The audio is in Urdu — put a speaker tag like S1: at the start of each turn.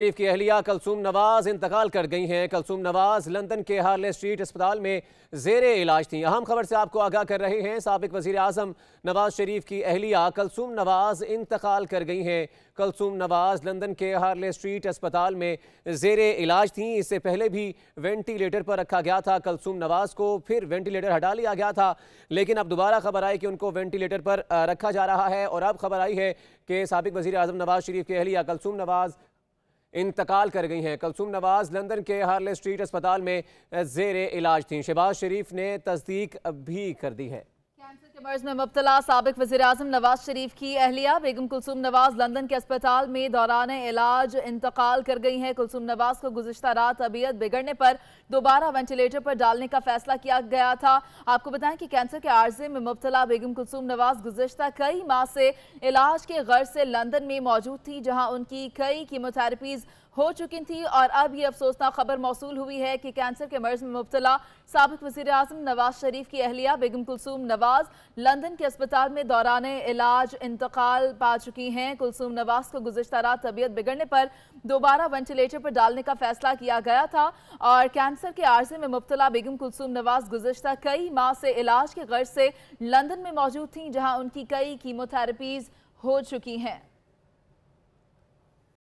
S1: شریف کی اہلیہ کلثوم نواز انتقال کر گئی ہیں۔ کلثوم نواز لندن کے ہارلے اسٹریٹ اسپتال میں زیر علاج تھیں۔ اہم خبر سے آپ کو آگاہ کر رہے ہیں۔ سابق وزیر اعظم نواز شریف کی اہلیہ کلثوم نواز انتقال کر گئی ہیں۔ کلثوم نواز لندن کے ہارلے اسٹریٹ اسپتال میں زیر علاج تھیں۔ اس سے پہلے بھی وینٹیلیٹر پر رکھا گیا تھا۔ کلثوم نواز کو پھر وینٹیلیٹر ہٹا لیا گیا تھا۔ لیکن اب دوبارہ خبر آئی کہ ان کو وینٹیلیٹر پر رکھا جا رہا ہے۔ اور اب خبر آئی ہے کہ سابق وزیر اعظم نواز شریف کی اہلیہ کلثوم نواز انتقال کر گئی ہیں۔ کلثوم نواز لندن کے ہارلے اسٹریٹ اسپتال میں زیر علاج تھیں۔ شہباز شریف نے تصدیق بھی کر دی ہے۔
S2: کینسر مرض میں مبتلا سابق وزیر اعظم نواز شریف کی اہلیہ۔ بیگم کلثوم نواز لندن کے اسپتال میں دوران علاج انتقال کر گئی ہیں۔ کلثوم نواز کو گزشتہ رات طبیعت بگڑنے پر دوبارہ وینٹیلیٹر پر ڈالنے کا فیصلہ کیا گیا تھا۔ آپ کو بتائیں کہ کینسر کے عارضے میں مبتلا بیگم کلثوم نواز گزشتہ کئی ماہ سے علاج کے غرض سے لندن میں موجود تھی جہاں ان کی کئی کیموتھراپیز ہو چکی تھی اور اب یہ افسوسناک خبر موصول ہوئی ہے کہ کینسر کے مرض میں مبتلا سابق وزیر اعظم نواز شریف کی اہلیہ بیگم کلثوم نواز لندن کے اسپتال میں دوران علاج انتقال پا چکی ہیں۔ کلثوم نواز کو گزشتہ رات طبیعت بگڑنے پر دوبارہ وینٹیلیٹر پر ڈالنے کا فیصلہ کیا گیا تھا اور کینسر کے عارضے میں مبتلا بیگم کلثوم نواز گزشتہ کئی ماہ سے علاج کے غرض سے لندن میں موجود تھیں، جہاں ان کی کئی کیموتھراپیز ہو چکی ہیں۔